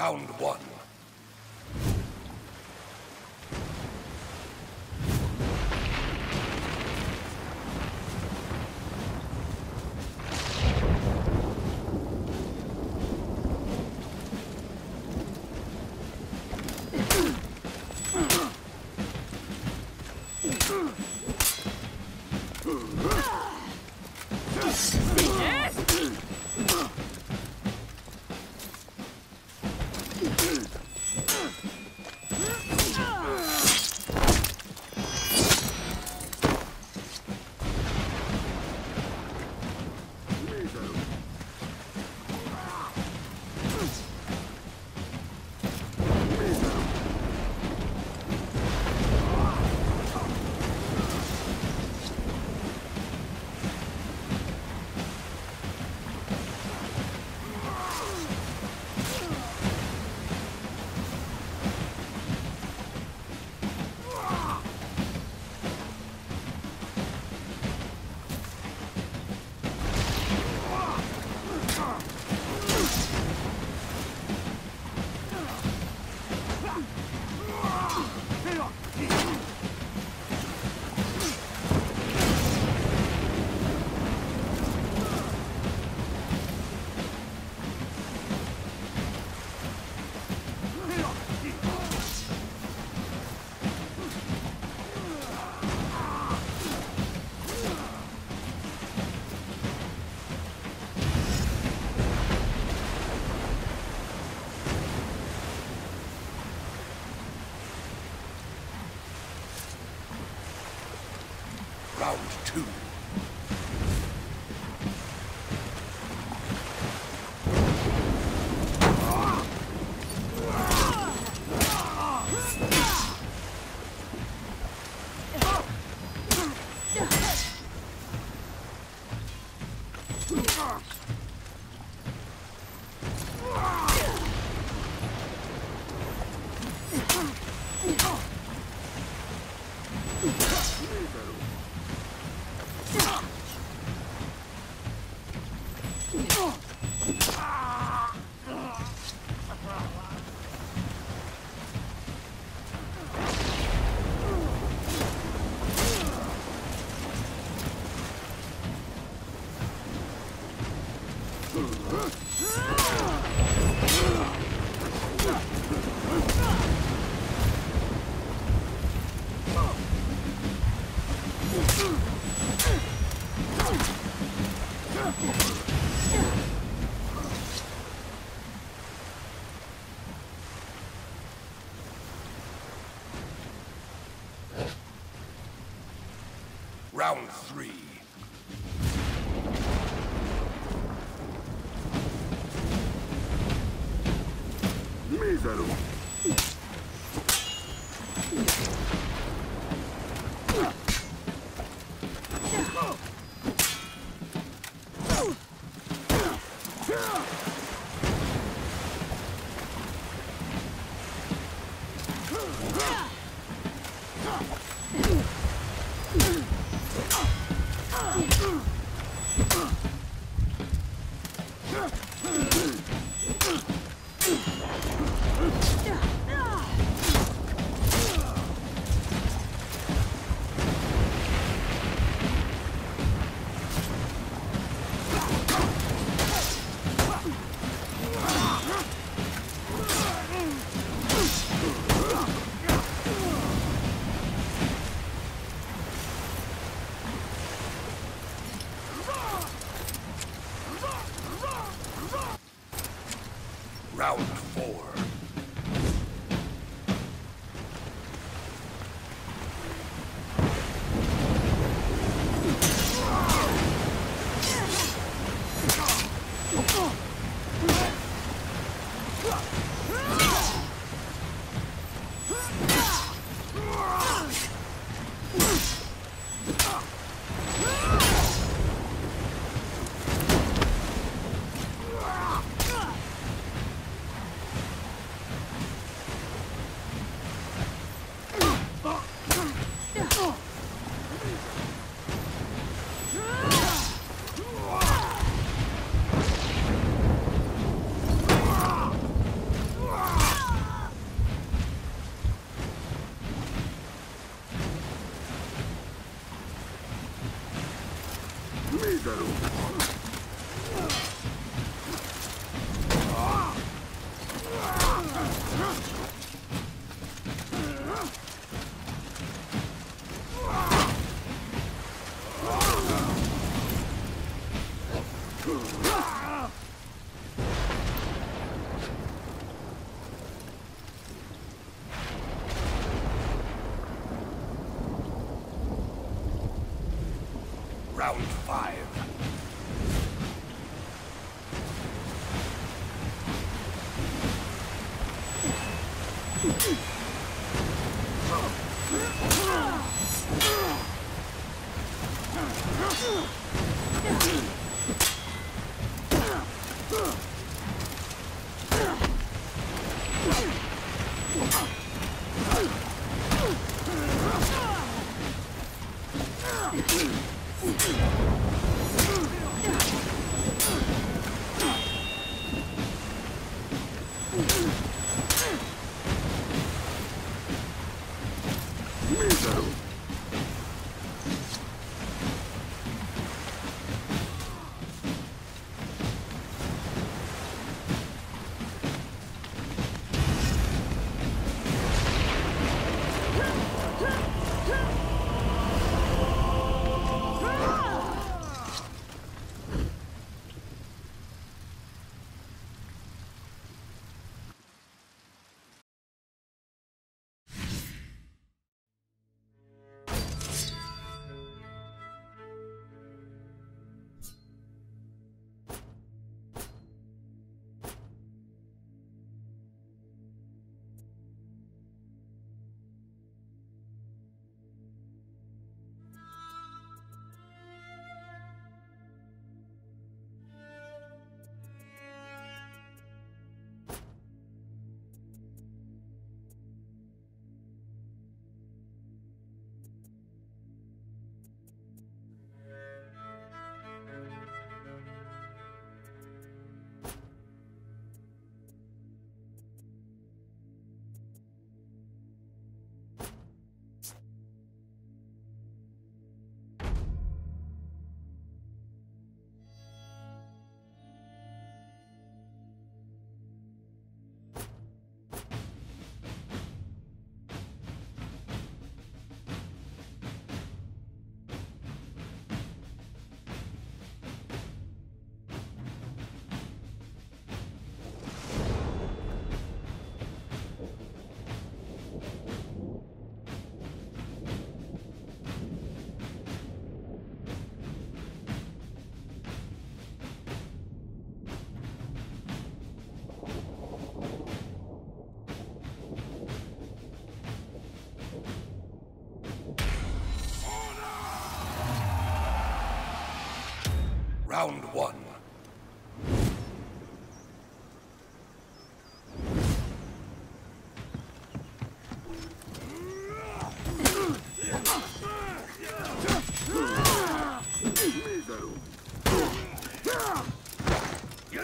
Round one. Round two. Round three. Mísero. Round Round five. Mísero.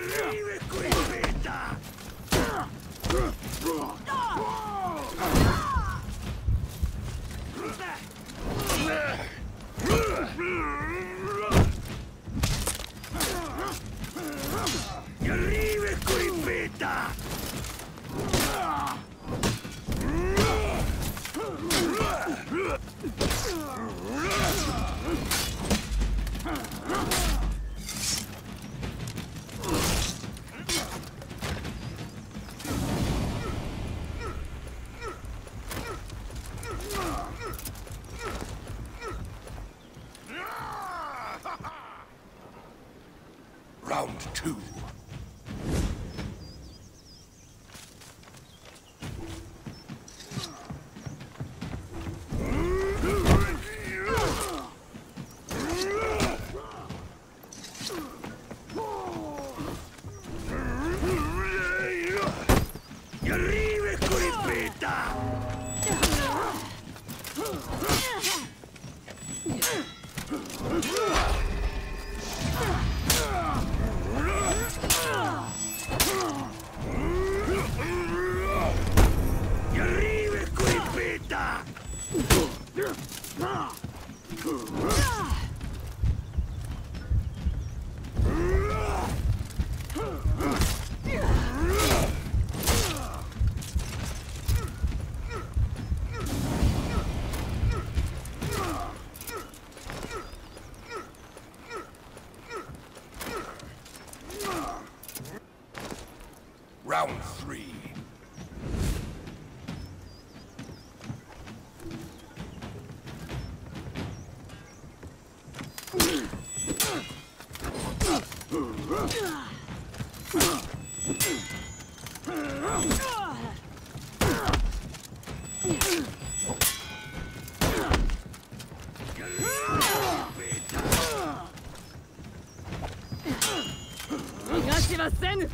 Round two. Round three. Nagashi-masen!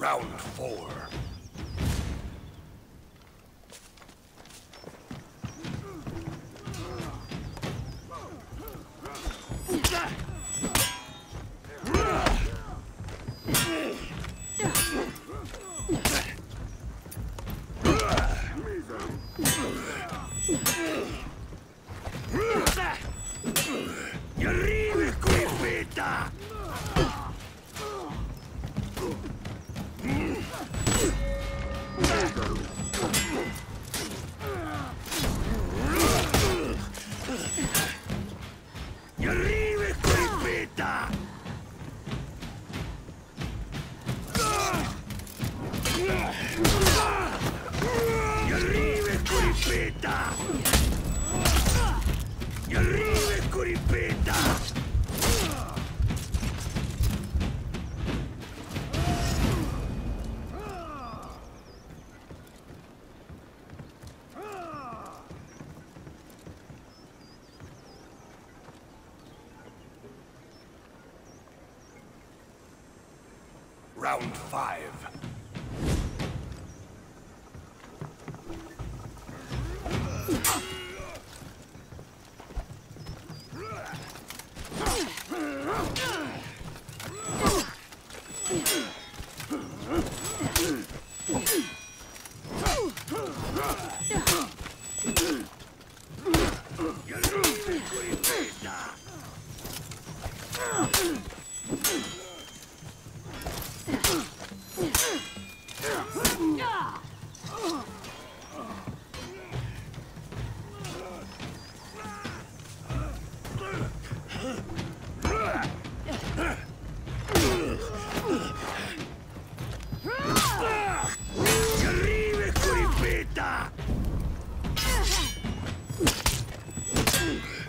Round four. Curipita! Y arriba! Round five.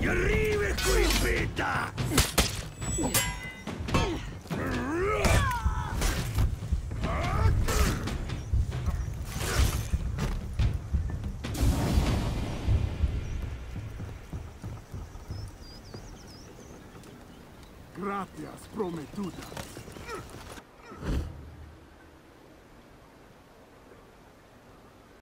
Y arriba, Curipita! Gracias, prometuda.